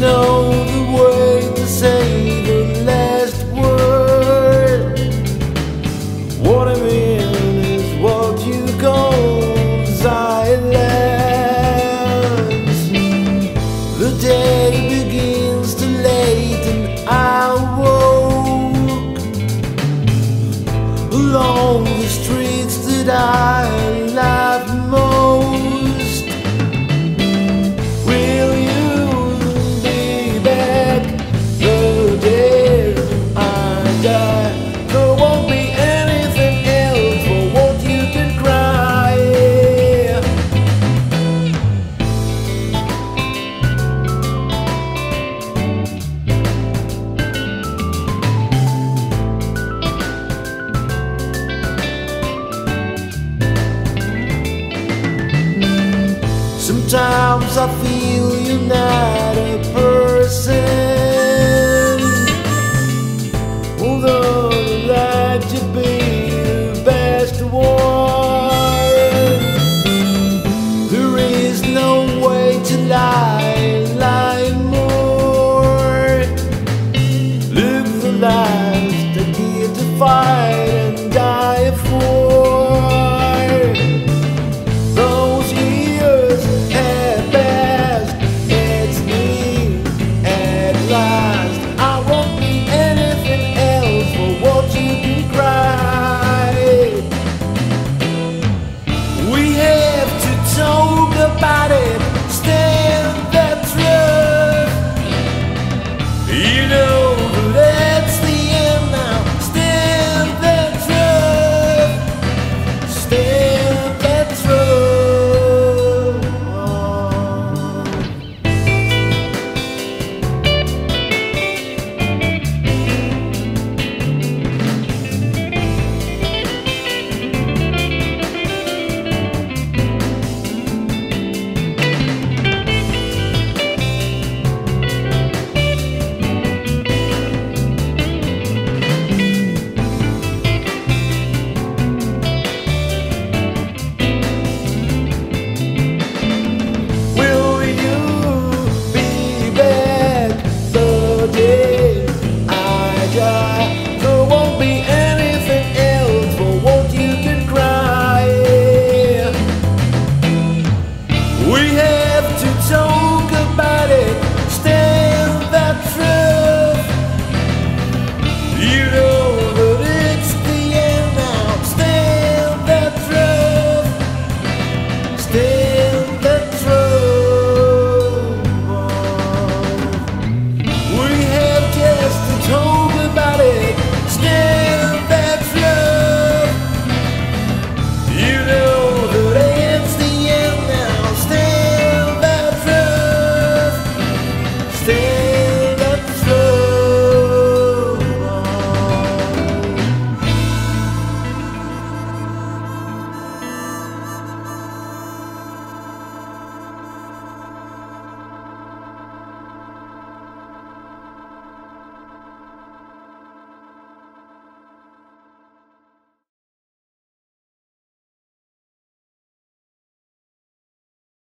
know the way to say the last word. What I mean is what you call silence. The day begins too late, and I woke along the streets that I Sometimes I feel you're not a person. Although you to be the best one There is no way to lie, lie more. Live the life that gives the fire